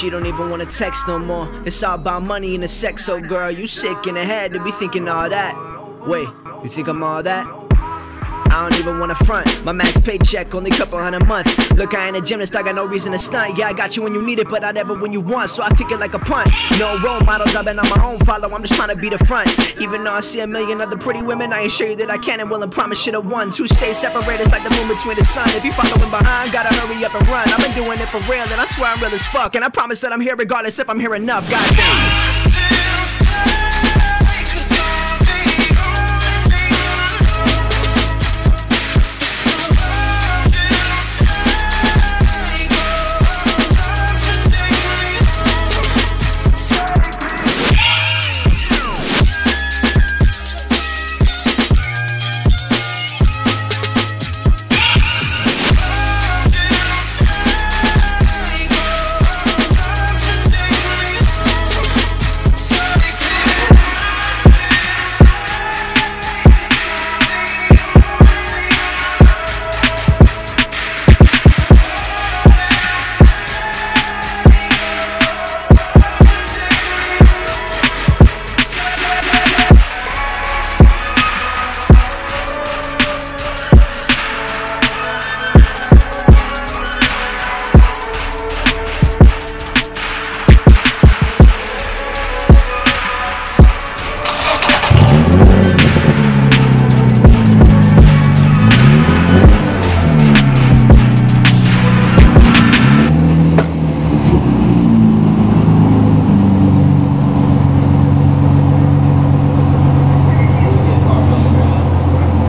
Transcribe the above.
She don't even wanna text no more. It's all about money and the sex, so girl, you sick in the head to be thinking all that. Wait, you think I'm all that? I don't even wanna front. My max paycheck, only a couple hundred a month. Look, I ain't a gymnast, I got no reason to stunt. Yeah, I got you when you need it, but I never when you want. So I kick it like a punt. No role models, I've been on my own follow. I'm just trying to be the front. Even though I see a million other pretty women, I assure you that I can and will and promise you a one. Two stay separated, it's like the moon between the sun. If you following behind, gotta hurry up and run. I've been doing it for real, and I swear I'm real as fuck. And I promise that I'm here regardless if I'm here enough. Goddamn.